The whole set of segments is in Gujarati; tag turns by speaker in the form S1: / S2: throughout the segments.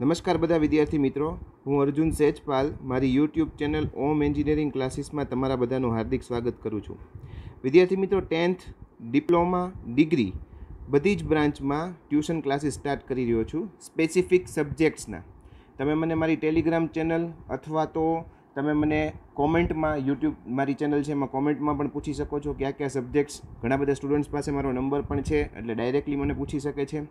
S1: નમસ્કાર બધા વિદ્યાર્થી મિત્રો. હું અર્જુન સેજપાલ. મારી યુટ્યુબ ચેનલ ઓમ એન્જિનિયરિંગ ક્લાસીસમાં તમારા બધાનું હાર્દિક સ્વાગત કરું છું. વિદ્યાર્થી મિત્રો, ટેન્થ ડિપ્લોમા ડિગ્રી બધી જ બ્રાન્ચમાં ટ્યુશન ક્લાસીસ સ્ટાર્ટ કરી રહ્યો છું સ્પેસિફિક સબ્જેક્ટ્સના. તમે મને મારી ટેલિગ્રામ ચેનલ અથવા તો તમે મને કોમેન્ટમાં, યુટ્યુબ મારી ચેનલ છે એમાં કોમેન્ટમાં પણ પૂછી શકો છો કયા કયા સબ્જેક્ટ્સ. ઘણા બધા સ્ટુડન્ટ્સ પાસે મારો નંબર પણ છે એટલે ડાયરેક્ટલી મને પૂછી શકે છે.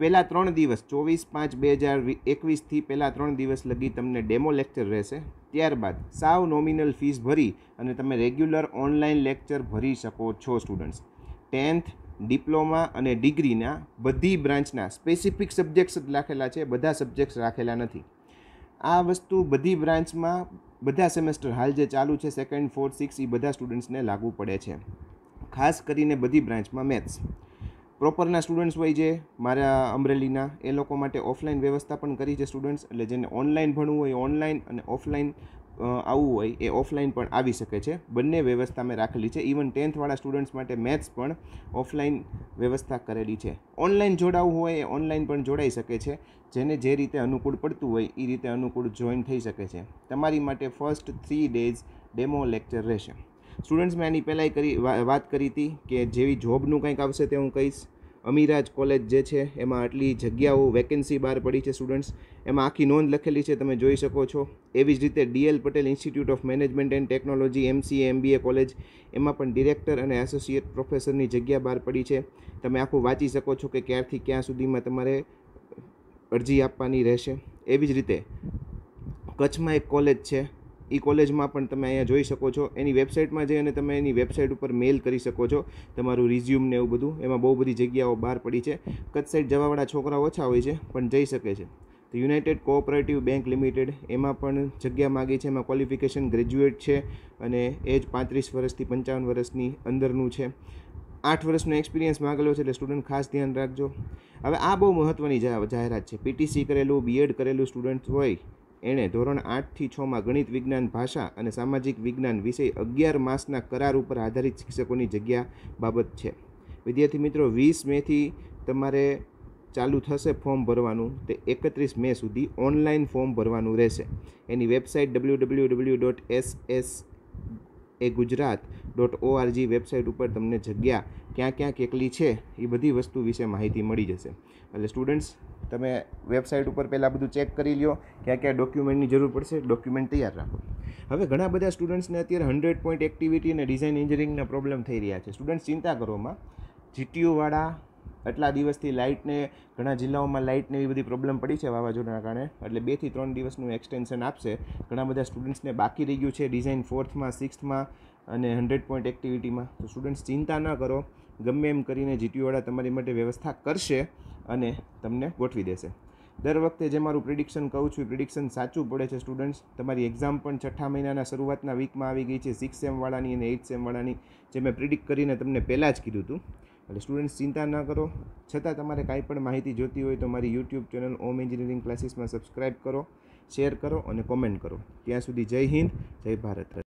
S1: પહેલાં ત્રણ દિવસ, ચોવીસ પાંચ બે હજાર એકવીસથી પહેલાં ત્રણ દિવસ લગી તમને ડેમો લેક્ચર રહેશે. ત્યારબાદ સાવ નોમિનલ ફીસ ભરી અને તમે રેગ્યુલર ઓનલાઈન લેક્ચર ભરી શકો છો સ્ટુડન્ટ્સ ટેન્થ ડિપ્લોમા અને ડિગ્રીના બધી બ્રાન્ચના સ્પેસિફિક સબ્જેક્ટ્સ જ રાખેલા છે, બધા સબ્જેક્ટ્સ રાખેલા નથી. આ વસ્તુ બધી બ્રાન્ચમાં બધા સેમેસ્ટર હાલ જે ચાલુ છે સેકન્ડ ફોર્થ સિક્સ એ બધા સ્ટુડન્ટ્સને લાગુ પડે છે. ખાસ કરીને બધી બ્રાન્ચમાં મેથ્સ પ્રોપરના સ્ટુડન્ટ્સ હોય જે મારા અમરેલીના, એ લોકો માટે ઓફલાઈન વ્યવસ્થા પણ કરી છે સ્ટુડન્ટ્સ એટલે જેને ઓનલાઈન ભણવું હોય ઓનલાઈન અને ઓફલાઈન આવવું હોય, એ ઓફલાઈન પણ આવી શકે છે. બંને વ્યવસ્થા મેં રાખેલી છે. ઇવન ટેન્થવાળા સ્ટુડન્ટ્સ માટે મેથ્સ પણ ઓફલાઈન વ્યવસ્થા કરેલી છે. ઓનલાઈન જોડાવવું હોય, એ ઓનલાઈન પણ જોડાઈ શકે છે. જેને જે રીતે અનુકૂળ પડતું હોય એ રીતે અનુકૂળ જોઈન થઈ શકે છે. તમારી માટે first three days demo lecture રહેશે. સ્ટુડન્ટ્સ મેં આની પહેલાં કરી વાત કરી હતી કે જેવી જોબનું કંઈક આવશે તે હું કહીશ. અમીરાજ કોલેજ જે છે, એમાં આટલી જગ્યાઓ વેકેન્સી બહાર પડી છે સ્ટુડન્ટ્સ એમાં આખી નોંધ લખેલી છે, તમે જોઈ શકો છો. એવી જ રીતે D L Patel institute of management and technology MCA MBA college એમાં પણ ડિરેક્ટર અને એસોસિએટ પ્રોફેસરની જગ્યા બહાર પડી છે. તમે આખું વાંચી શકો છો કે ક્યારથી ક્યાં સુધીમાં તમારે અરજી આપવાની રહેશે. એવી જ રીતે કચ્છમાં એક કોલેજ છે એ કોલેજમાં પણ તમે અહીંયા જોઈ શકો છો. એની વેબસાઇટમાં જઈ અને તમે એની વેબસાઇટ ઉપર મેલ કરી શકો છો. તમારું રિઝ્યુમ ને એવું બધું. એમાં બહુ બધી જગ્યાઓ બહાર પડી છે. કચ્છ સાઈડ જવાવાળા છોકરા ઓછા હોય છે, પણ જઈ શકે છે. તો યુનાઇટેડ કોઓપરેટિવ બેંક લિમિટેડ એમાં પણ જગ્યા માગી છે. એમાં ક્વોલિફિકેશન ગ્રેજ્યુએટ છે અને એજ પાંત્રીસ વર્ષથી પંચાવન વર્ષની અંદરનું છે. આઠ વર્ષનો એક્સપિરિયન્સ માગેલો છે એટલે સ્ટુડન્ટ ખાસ ધ્યાન રાખજો. હવે આ બહુ મહત્ત્વની જાહેરાત છે. પીટીસી કરેલું બીએડ કરેલું સ્ટુડન્ટ હોય એણે ધોરણ આઠથી છમાં ગણિત, વિજ્ઞાન, ભાષા અને સામાજિક વિજ્ઞાન વિષય અગિયાર માસના કરાર ઉપર આધારિત શિક્ષકોની જગ્યા બાબત છે. વિદ્યાર્થી મિત્રો, વીસ મેથી તમારે ચાલુ થશે ફોર્મ ભરવાનું. તે એકત્રીસ મે સુધી ઓનલાઈન ફોર્મ ભરવાનું રહેશે. એની website W W W dot S S A Gujarat dot ORG website ઉપર તમને જગ્યા ક્યાં ક્યાં કેટલી છે એ બધી વસ્તુ વિશે માહિતી મળી જશે. એટલે સ્ટુડન્ટ્સ, તમે વેબસાઇટ ઉપર પહેલાં બધું ચેક કરી લ્યો, ક્યાં ક્યાં ડોક્યુમેન્ટની જરૂર પડશે, ડોક્યુમેન્ટ તૈયાર રાખો. હવે ઘણા બધા સ્ટુડન્ટ્સને અત્યારે હંડ્રેડ પોઈન્ટ એક્ટિવિટી અને ડિઝાઇન એન્જિનિયરિંગના પ્રોબ્લેમ થઈ રહ્યા છે. સ્ટુડન્ટ્સ, ચિંતા કરોમાં જીટીયુવાળા આટલા દિવસથી લાઇટને, ઘણા જિલ્લાઓમાં લાઇટને એવી બધી પ્રોબ્લેમ પડી છે વાવાઝોડાના કારણે. એટલે બેથી ત્રણ દિવસનું એક્સટેન્શન આપશે. ઘણા બધા સ્ટુડન્ટ્સને બાકી રહી ગયું છે ડિઝાઇન ફોર્થમાં, સિક્સ્થમાં અને હંડ્રેડ પોઈન્ટ એક્ટિવિટીમાં. તો સ્ટુડન્ટ્સ ચિંતા ન કરો. ગમે એમ કરીને જીટીયુવાળા તમારી માટે વ્યવસ્થા કરશે અને તમને ગોઠવી દેશે. દર વખતે જે મારું પ્રિડિક્શન કહું છું પ્રિડિક્શન સાચું પડે છે સ્ટુડન્ટ્સ. તમારી એક્ઝામ પણ છઠ્ઠા મહિનાના શરૂઆતના વીકમાં આવી ગઈ છે, સિક્સ સેમવાળાની અને એઇટ સેમવાળાની, જે મેં પ્રિડિક્ટ કરીને તમને પહેલાં જ કીધું હતું. એટલે સ્ટુડન્ટ્સ ચિંતા ન કરો. છતાં તમારે કાંઈ પણ માહિતી જોતી હોય તો મારી યુટ્યુબ ચેનલ ઓમ એન્જિનિયરિંગ ક્લાસીસમાં સબસ્ક્રાઈબ કરો શેર કરો અને કોમેન્ટ કરો. ત્યાં સુધી જય હિન્દ, જય ભારત